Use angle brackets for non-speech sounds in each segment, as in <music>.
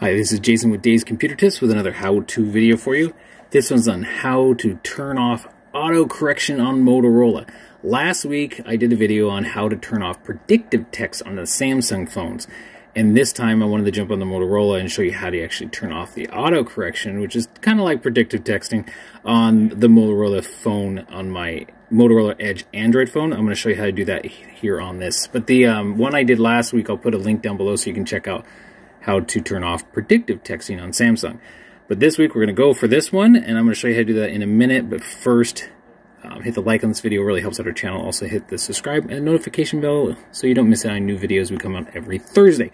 Hi, this is Jason with Dave's Computer Tips with another how-to video for you. This one's on how to turn off auto correction on Motorola. Last week, I did a video on how to turn off predictive text on the Samsung phones. And this time, I wanted to jump on the Motorola and show you how to actually turn off the auto correction, which is kind of like predictive texting on the Motorola phone on my Motorola Edge Android phone. I'm going to show you how to do that here on this. But the um, one I did last week, I'll put a link down below so you can check out how to turn off predictive texting on Samsung. But this week we're going to go for this one, and I'm going to show you how to do that in a minute. But first, um, hit the like on this video, really helps out our channel. Also hit the subscribe and notification bell so you don't miss out on new videos. We come out every Thursday.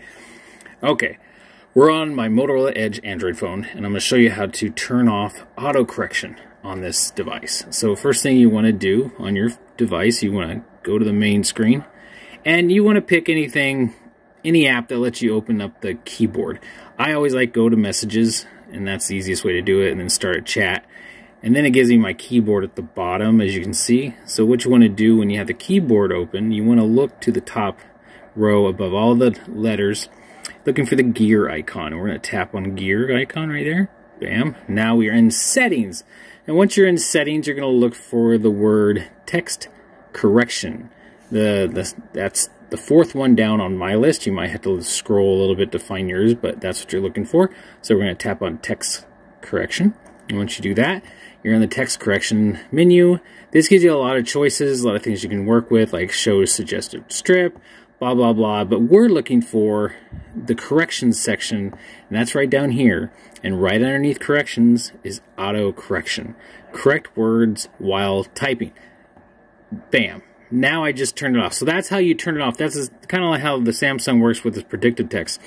Okay, we're on my Motorola Edge Android phone, and I'm going to show you how to turn off auto correction on this device. So first thing you want to do on your device, you want to go to the main screen, and you want to pick anything any app that lets you open up the keyboard. I always like go to messages, and that's the easiest way to do it, and then start a chat. And then it gives me my keyboard at the bottom, as you can see. So what you want to do when you have the keyboard open, you want to look to the top row above all the letters, looking for the gear icon. We're going to tap on gear icon right there. Bam. Now we are in settings. And once you're in settings, you're going to look for the word text correction. The, the That's the fourth one down on my list. You might have to scroll a little bit to find yours, but that's what you're looking for. So we're going to tap on text correction. And once you do that, you're in the text correction menu. This gives you a lot of choices, a lot of things you can work with, like show suggested strip, blah, blah, blah. But we're looking for the corrections section, and that's right down here. And right underneath corrections is auto correction. Correct words while typing. Bam now I just turned it off. So that's how you turn it off. That's kind of like how the Samsung works with this predictive text.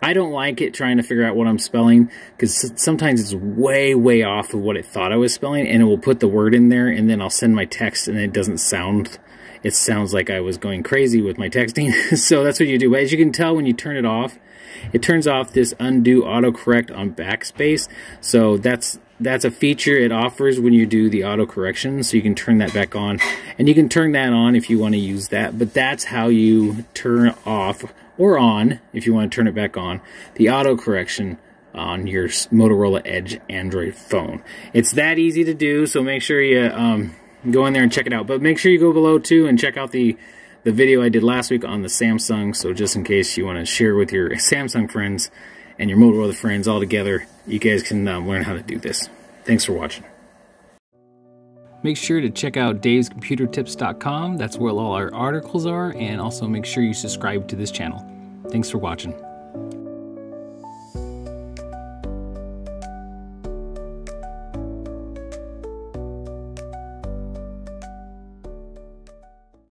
I don't like it trying to figure out what I'm spelling because sometimes it's way, way off of what it thought I was spelling and it will put the word in there and then I'll send my text and it doesn't sound, it sounds like I was going crazy with my texting. <laughs> so that's what you do. As you can tell when you turn it off, it turns off this undo autocorrect on backspace. So that's that's a feature it offers when you do the auto correction so you can turn that back on. And you can turn that on if you want to use that but that's how you turn off or on if you want to turn it back on the auto correction on your Motorola Edge Android phone. It's that easy to do so make sure you um, go in there and check it out. But make sure you go below too and check out the the video I did last week on the Samsung so just in case you want to share with your <laughs> Samsung friends and your Motorola friends all together, you guys can um, learn how to do this. Thanks for watching. Make sure to check out davescomputertips.com. That's where all our articles are, and also make sure you subscribe to this channel. Thanks for watching.